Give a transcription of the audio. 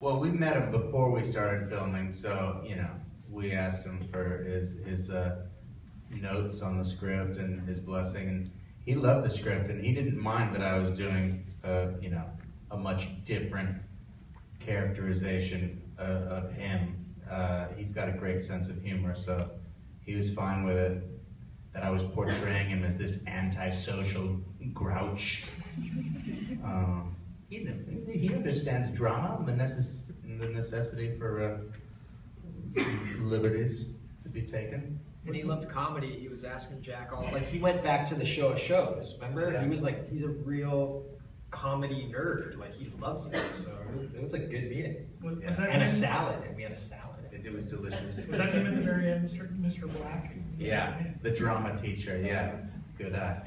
Well, we met him before we started filming, so, you know, we asked him for his, his, uh, notes on the script and his blessing, and he loved the script, and he didn't mind that I was doing, uh, you know, a much different characterization of, of him. Uh, he's got a great sense of humor, so he was fine with it. That I was portraying him as this antisocial grouch. He, he understands drama and the, necess- the necessity for uh, some liberties to be taken. And he loved comedy. He was asking Jack all like he went back to the show of shows. Remember? Yeah. He was like he's a real comedy nerd. Like he loves it. So it was, it was a good meeting. Was, Yeah. was that And a salad. And we had a salad. It, it was delicious. Was that him at the very end, Mr. Mr. Black? Yeah, the drama teacher, yeah. Good eye.